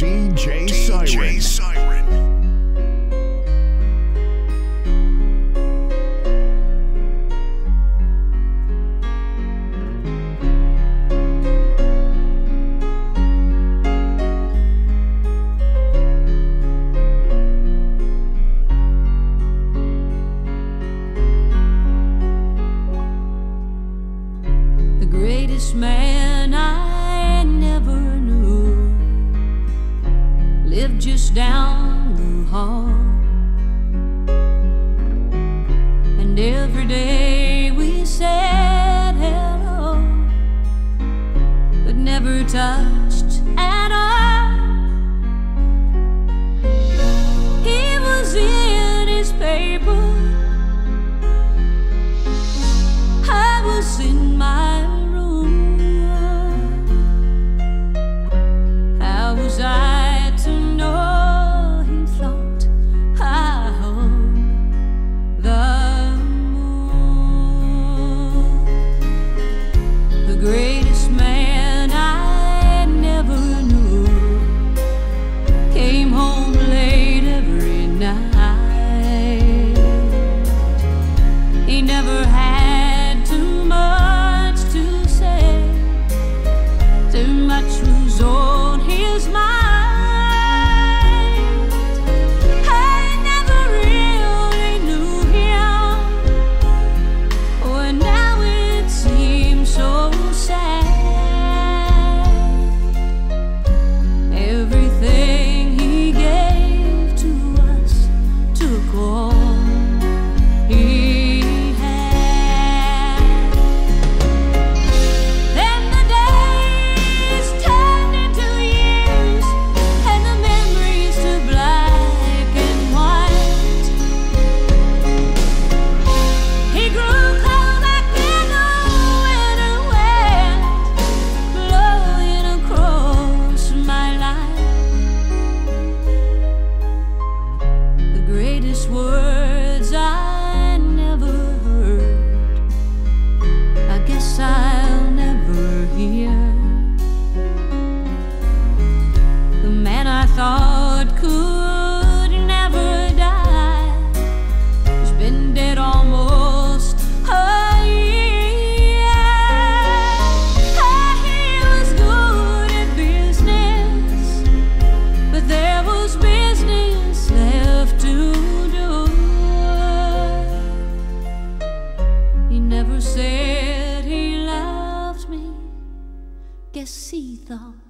DJ, DJ Siryn. Siryn. man I down the hall. And every day we said hello, but never touched. greatest man. thought could never die has been dead almost a year. He was good at business, but there was business left to do. He never said he loved me. Guess he thought.